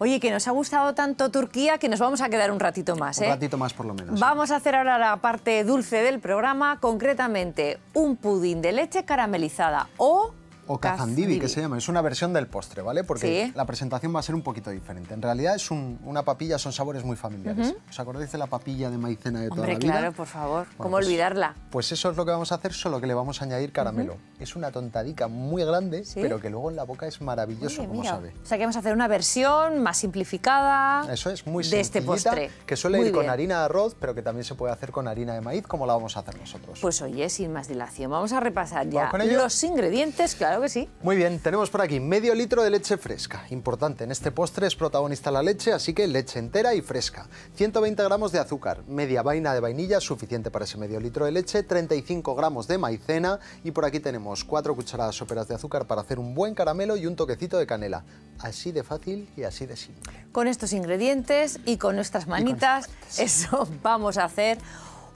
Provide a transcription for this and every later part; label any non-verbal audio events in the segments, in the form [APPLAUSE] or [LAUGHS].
Oye, que nos ha gustado tanto Turquía que nos vamos a quedar un ratito más. Un ¿eh? ratito más por lo menos. Vamos a hacer ahora la parte dulce del programa, concretamente un pudín de leche caramelizada o O cazandibi, que se llama. Es una versión del postre, ¿vale? Porque Sí. la presentación va a ser un poquito diferente. En realidad es un- una papilla, son sabores muy familiares. ¿Os acordáis de la papilla de maicena de toda Hombre, la vida? claro, por favor, Bueno, ¿cómo pues- olvidarla? Pues eso es lo que vamos a hacer, solo que le vamos a añadir caramelo. Es una tontadica muy grande, ¿Sí? pero que luego en la boca es maravilloso, Oye, como mira, sabe. O sea que vamos a hacer una versión más simplificada Eso es muy de este postre. que suele Muy ir con harina de arroz, pero que también se puede hacer con harina de maíz, como la vamos a hacer nosotros. Pues oye, sin más dilación, vamos a repasar ya los ingredientes, claro que sí. Muy bien, tenemos por aquí medio litro de leche fresca. Importante, en este postre es protagonista la leche, así que leche entera y fresca. 120 gramos de azúcar, media vaina de vainilla, suficiente para ese medio litro de leche, 35 gramos de maicena y por aquí tenemos 4 cucharadas soperas de azúcar para hacer un buen caramelo y un toquecito de canela. Así de fácil y así de simple. Con estos ingredientes y con nuestras manitas, eso vamos a hacer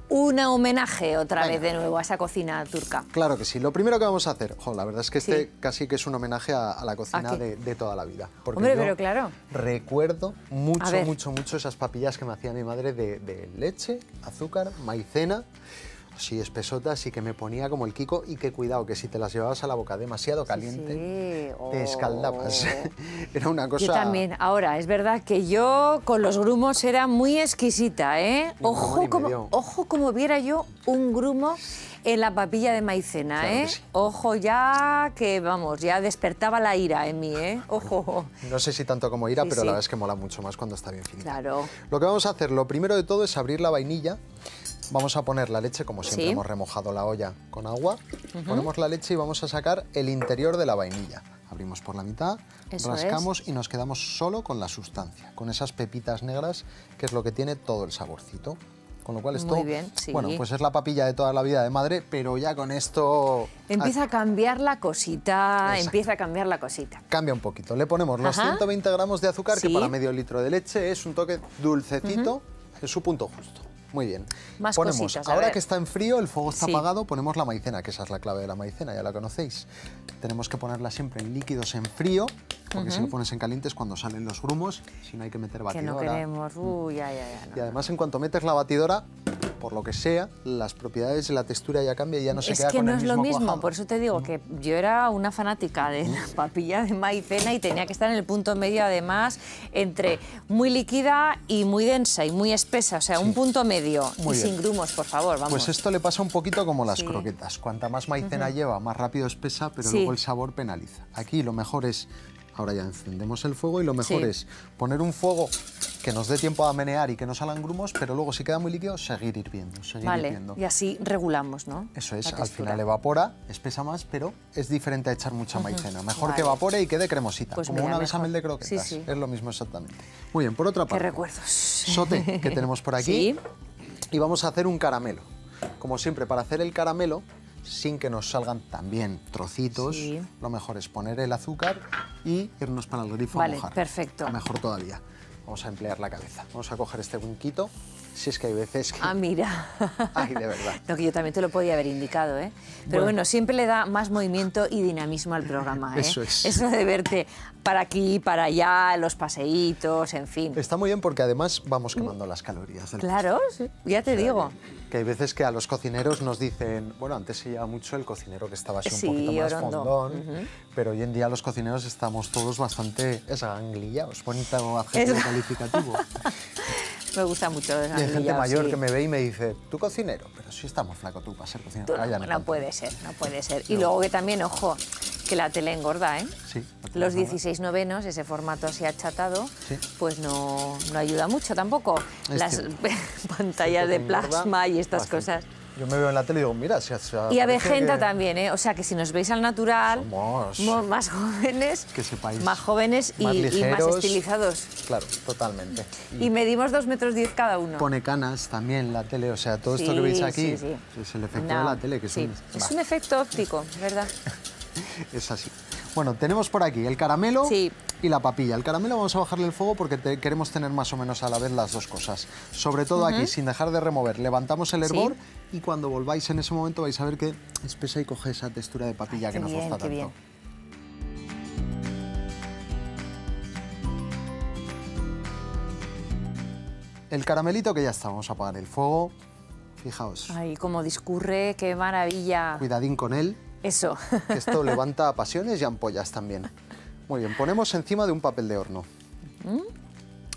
un homenaje otra Venga. vez de nuevo a esa cocina turca. Claro que sí. Lo primero que vamos a hacer, jo, la verdad es que este Sí. casi que es un homenaje a, a la cocina de, de toda la vida. Porque Hombre, yo pero claro. Recuerdo mucho, mucho, mucho esas papillas que me hacía mi madre de, de leche, azúcar, maicena, así espesotas y que me ponía como el Kiko y que cuidado, que si te las llevabas a la boca demasiado caliente, Sí, te escaldabas. oh. [LAUGHS] Era una cosa... Yo también. Ahora, es verdad que yo con los grumos era muy exquisita, ¿eh? Ni Ojo como, ojo como viera yo un grumo en la papilla de maicena, Claro ¿eh? sí. Ojo ya que, vamos, ya despertaba la ira en mí, ¿eh? Ojo. No sé si tanto como ira, Sí, pero sí. la verdad es que mola mucho más cuando está bien finita. Claro. Lo que vamos a hacer, lo primero de todo es abrir la vainilla. Vamos a poner la leche, como siempre Sí. hemos remojado la olla con agua. Ponemos la leche y vamos a sacar el interior de la vainilla. Abrimos por la mitad, Eso rascamos y nos quedamos solo con la sustancia, con esas pepitas negras, que es lo que tiene todo el saborcito. Con lo cual esto, Muy bien, sí. bueno, pues es la papilla de toda la vida de madre, pero ya con esto Empieza a cambiar la cosita, Exacto. empieza a cambiar la cosita. cambia un poquito. Le ponemos los Ajá. 120 gramos de azúcar, Sí. que para medio litro de leche es un toque dulcecito, en su punto justo. Muy bien. Más ponemos, cositas, ahora ver. que está en frío, el fuego está Sí. apagado, ponemos la maicena, que esa es la clave de la maicena, ya la conocéis. Tenemos que ponerla siempre en líquidos en frío, porque si lo pones en caliente es cuando salen los grumos, si no hay que meter Que batidora. no queremos. Uy, ya, ya, ya. no. Y además, en cuanto metes la batidora, por lo que sea, las propiedades de la textura ya cambia y ya no se es queda que con no el es mismo lo mismo, por eso te digo que yo era una fanática de la [LAUGHS] papilla de maicena y tenía que estar en el punto medio, además, entre muy líquida y muy densa y muy espesa, o sea, un punto medio Muy y bien. sin grumos, por favor, vamos. Pues esto le pasa un poquito como las Sí. croquetas. Cuanta más maicena lleva, más rápido espesa, pero Sí. luego el sabor penaliza. Aquí lo mejor es, ahora ya encendemos el fuego y lo mejor Sí. es poner un fuego que nos dé tiempo a menear y que no salgan grumos, pero luego si queda muy líquido, seguir hirviendo, seguir Vale, hirviendo. y así regulamos, ¿no? Eso es, al final evapora, espesa más, pero es diferente a echar mucha maicena. Mejor Vale. que evapore y quede cremosita, Pues como mira, una mejor. bechamel de croquetas. Sí, sí. Es lo mismo exactamente. Muy bien, por otra Qué parte. recuerdos. Sote que tenemos por [LAUGHS] aquí. Y vamos a hacer un caramelo. Como siempre, para hacer el caramelo, sin que nos salgan también trocitos, Sí. lo mejor es poner el azúcar y irnos para el grifo Vale, a mojar. perfecto. Mejor todavía. Vamos a emplear la cabeza. Vamos a coger este winquito. Si es que hay veces que... Ah, mira. [LAUGHS] Ay, de verdad. No, que yo también te lo podía haber indicado, ¿eh? Pero Bueno. bueno, siempre le da más movimiento y dinamismo al programa, ¿eh? Eso es. Eso de verte para aquí, para allá, los paseitos, en fin. Está muy bien porque además vamos quemando las calorías. del Claro, sí, ya te digo. Que hay veces que a los cocineros nos dicen, bueno, antes se llevaba mucho el cocinero que estaba así Sí, un poquito más fondón, pero hoy en día los cocineros estamos todos bastante esganglillados, bonito adjetivo Es- calificativo. [LAUGHS] Me gusta mucho. Y hay gente mayor sí. que me ve y me dice, ¿tú cocinero? Pero sí está muy flaco tú para ser cocinero. Tú Ah, no, puede ser, no puede ser. Y luego que también, ojo, que la tele engorda, ¿eh? Sí, Los pasa nada. 16 novenos, ese formato así achatado, Sí. pues no, no ayuda mucho tampoco. Es Las [LAUGHS] pantallas de plasma y estas bastante. cosas. Yo me veo en la tele y digo, mira, si Y avejenta que- también, ¿eh? O sea, que si nos veis al natural, Somos- mo- más jóvenes, Que sepáis, más jóvenes y más y más, ligeros. estilizados. Claro, totalmente. Y medimos dos metros diez cada uno. Pone canas también la tele, o sea, todo esto que veis aquí sí, sí. es el efecto No, de la tele, que es un- Es un efecto óptico, ¿verdad? [LAUGHS] Es así. Bueno, tenemos por aquí el caramelo Sí. y la papilla. El caramelo vamos a bajarle el fuego porque te- queremos tener más o menos a la vez las dos cosas. Sobre todo aquí, sin dejar de remover, levantamos el Sí. hervor y cuando volváis en ese momento vais a ver que espesa y coge esa textura de papilla Ay, que nos bien, gusta tanto. bien. el caramelito que ya está, vamos a apagar el fuego. Fijaos, Ay, cómo discurre, qué maravilla. cuidadín con él, Eso. esto [LAUGHS] levanta pasiones y ampollas también. Muy bien, ponemos encima de un papel de horno.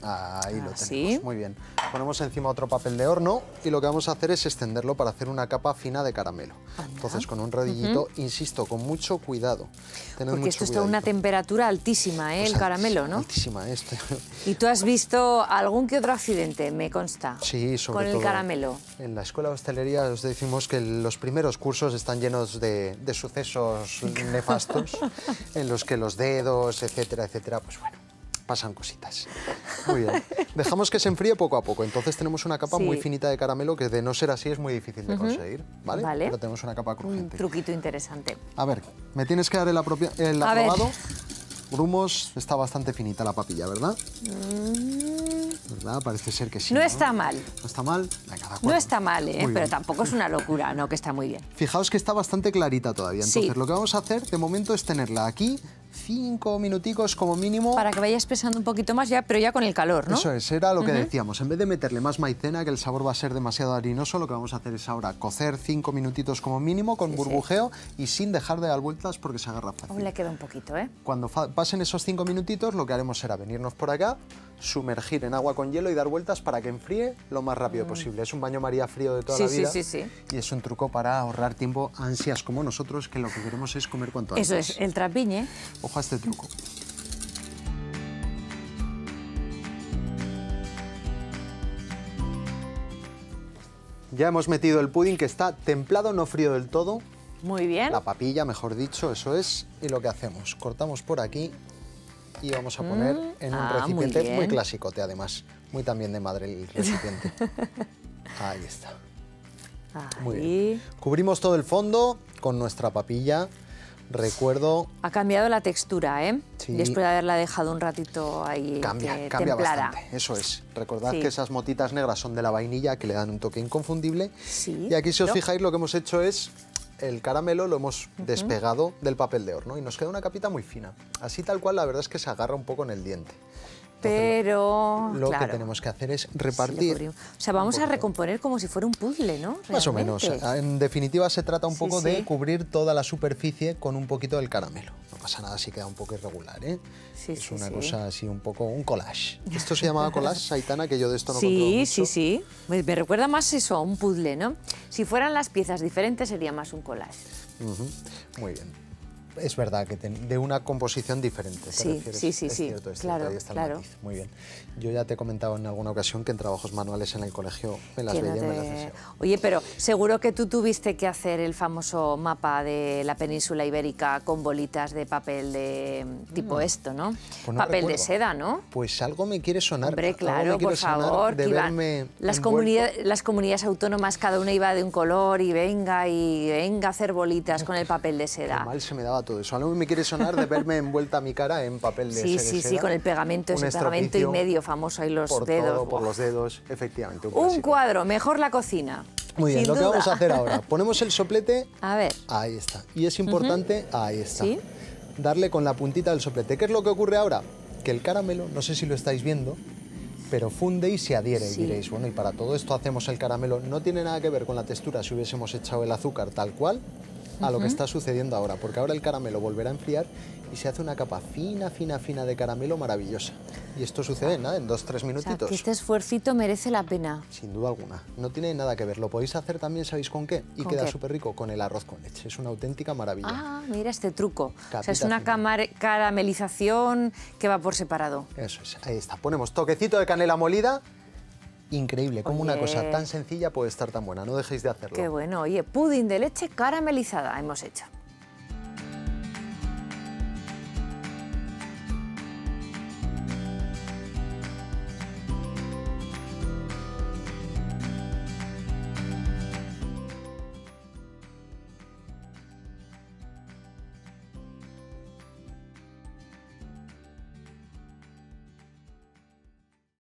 Ahí lo Así. tenemos, muy bien. Ponemos encima otro papel de horno y lo que vamos a hacer es extenderlo para hacer una capa fina de caramelo. Entonces con un rodillito, insisto, con mucho cuidado. Tened Porque mucho esto está a una temperatura altísima, ¿eh? Pues el caramelo, ¿no? Altísima, este. Y tú has visto algún que otro accidente, me consta. Sí, sobre Con todo. el caramelo. En la escuela de hostelería os decimos que los primeros cursos están llenos de, de sucesos [LAUGHS] nefastos en los que los dedos, etcétera, etcétera, pues bueno, pasan cositas. Muy bien. Dejamos que se enfríe poco a poco. Entonces tenemos una capa Sí. muy finita de caramelo que de no ser así es muy difícil de conseguir, ¿vale? Vale. Pero tenemos una capa Un crujiente. truquito interesante. A ver, me tienes que dar el, el aprobado. Grumos, está bastante finita la papilla, ¿verdad? ¿Verdad? Parece ser que sí. Mm. No está mal. ¿No está mal? Venga, de No está mal, ¿eh? Pero tampoco es una locura, no, que está muy bien. Fijaos que está bastante clarita todavía. Sí. Entonces, lo que vamos a hacer de momento es tenerla aquí cinco minuticos como mínimo. Para que vaya espesando un poquito más ya, pero ya con el calor, ¿no? Eso es, era lo que decíamos. En vez de meterle más maicena, que el sabor va a ser demasiado harinoso, lo que vamos a hacer es ahora cocer cinco minutitos como mínimo con Sí, sí. burbujeo y sin dejar de dar vueltas porque se agarra fácil. Aún le queda un poquito, ¿eh? Cuando pasen esos cinco minutitos, lo que haremos será venirnos por acá, sumergir en agua con hielo y dar vueltas para que enfríe lo más rápido posible. Es un baño María frío de toda Mm. Sí, la sí, vida. sí, sí. Y es un truco para ahorrar tiempo a ansias como nosotros, que lo que queremos es comer cuanto antes. Eso es, el trapiñe. Ojo a este truco. Ya hemos metido el pudding que está templado, no frío del todo. Muy bien. La papilla, mejor dicho, eso es. Y lo que hacemos, cortamos por aquí y vamos a poner en un ah, muy recipiente muy, bien. clásico, además. Muy también de madre el [LAUGHS] recipiente. Ahí está. Muy bien. Cubrimos todo el fondo con nuestra papilla. Recuerdo, Ha cambiado la textura, ¿eh? Sí. Después de haberla dejado un ratito ahí cambia, que cambia templara. bastante. Eso es. Recordad Sí. que esas motitas negras son de la vainilla que le dan un toque inconfundible. Sí, Y aquí, si os fijáis, lo que hemos hecho es el caramelo lo hemos despegado del papel de horno y nos queda una capita muy fina. Así tal cual, la verdad es que se agarra un poco en el diente. Pero, lo claro, que tenemos que hacer es repartir. O sea, vamos a recomponer como si fuera un puzzle, ¿no? Más o menos. En definitiva, se trata un Sí, poco sí. de cubrir toda la superficie con un poquito del caramelo. No pasa nada si queda un poco irregular, ¿eh? Sí, es una cosa así, un poco, un collage. ¿Esto se [LAUGHS] llamaba collage, Aitana? Que yo de esto no Sí, sí, sí. Me, me recuerda más eso a un puzzle, ¿no? Si fueran las piezas diferentes sería más un collage. Muy bien. Es verdad que ten- de una composición diferente. ¿te Sí, refieres? sí, sí, Es sí, cierto, es claro, cierto, claro. Muy bien. Yo ya te he comentado en alguna ocasión que en trabajos manuales en el colegio me las Que no veía y me te- las deseaba. Oye, pero seguro que tú tuviste que hacer el famoso mapa de la península ibérica con bolitas de papel de tipo esto, ¿no? Pues no papel de seda, ¿no? Pues algo me quiere sonar. Hombre, claro, por favor. De verme las, las comunidades autónomas, cada una iba de un color y venga y venga a hacer bolitas con el papel de Qué seda. mal se me daba todo eso. Algo me quiere sonar de verme [LAUGHS] envuelta mi cara en papel de Sí, sí, sí, con el pegamento, un ese pegamento y medio famoso ahí los por dedos. todo, por los dedos, efectivamente. Un, Un cuadro, mejor la cocina. Muy bien, sin lo que duda. vamos a hacer ahora, [LAUGHS] ponemos el soplete A ver, Ahí está. Y es importante, ahí está. Sí. Darle con la puntita del soplete. ¿Qué es lo que ocurre ahora? Que el caramelo, no sé si lo estáis viendo, pero funde y se adhiere. Sí. Y diréis, bueno, y para todo esto hacemos el caramelo. No tiene nada que ver con la textura si hubiésemos echado el azúcar tal cual a lo que está sucediendo ahora, porque ahora el caramelo volverá a enfriar y se hace una capa fina, fina, fina de caramelo maravillosa. Y esto sucede en dos, tres o sea, minutitos. que este esfuercito merece la pena. Sin duda alguna. No tiene nada que ver. Lo podéis hacer también, ¿sabéis con qué? Y ¿Con queda súper rico con el arroz con leche. Es una auténtica maravilla. Ah, mira este truco. o sea, es una caramelización que va por separado. Eso es, ahí está. Ponemos toquecito de canela molida. Increíble, como una cosa tan sencilla puede estar tan buena. No dejéis de hacerlo. Qué bueno. Oye, pudding de leche caramelizada hemos hecho.